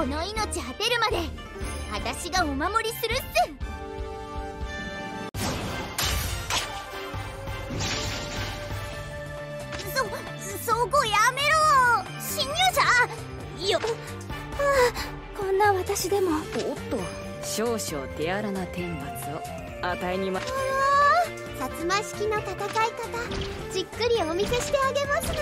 この命果てるまで私がお守りするっす。そそこやめろ！侵入者！よああこんな私でも。おっと。少々手荒な天罰を。与えにまあ薩摩式の戦い方じっくりお見せしてあげますの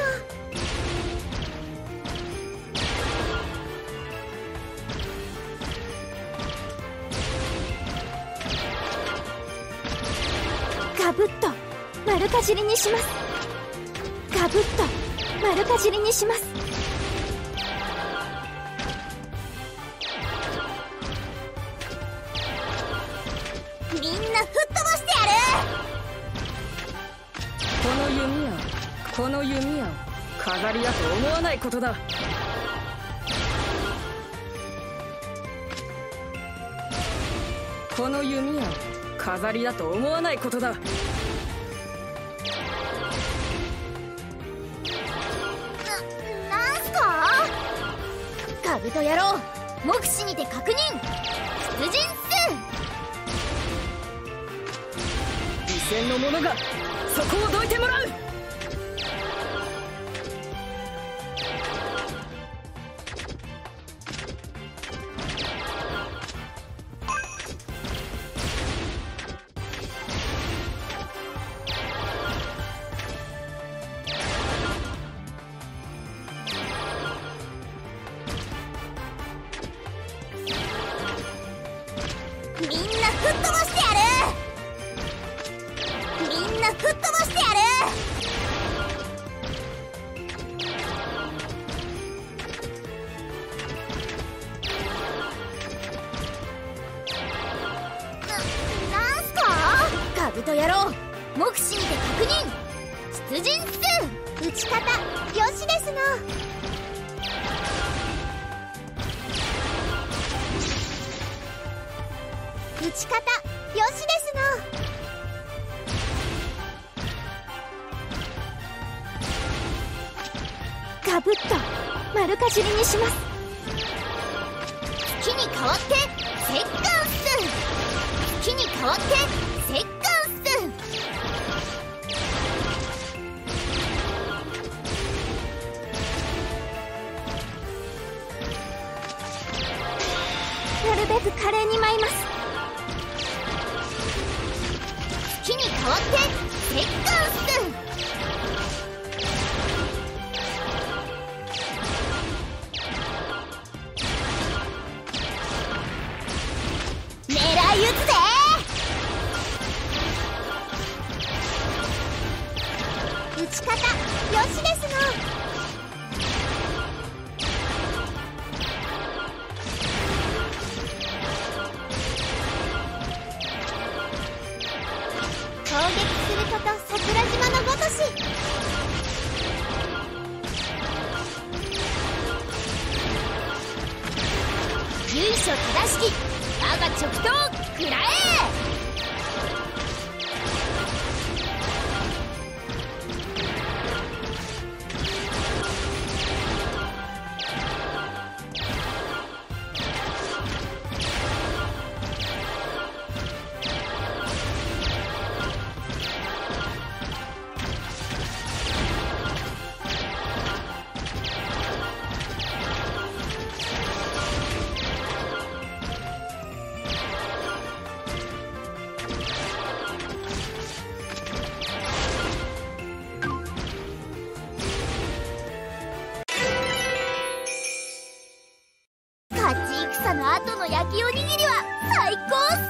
ガブッと丸かじりにします。ガブッと丸かじりにします。みんな吹っ飛ばしてやる。この弓矢この弓矢を飾りだと思わないことだ。この弓矢飾りだと思わないことだ。カブト野郎目視にて確認。出陣す威勢の者がそこをどいてもらう。カブト野郎目視にて確認。出陣っす打ち方よしですの。打ち方よしですの。ガブッと丸かじりにします。月に代わって石棺っす月に代わってべく華麗に舞います。月に代わって石棺っす撃すること桜島のごとし。由緒正しき我が直刀くらえ！草の後の焼きおにぎりは最高っす。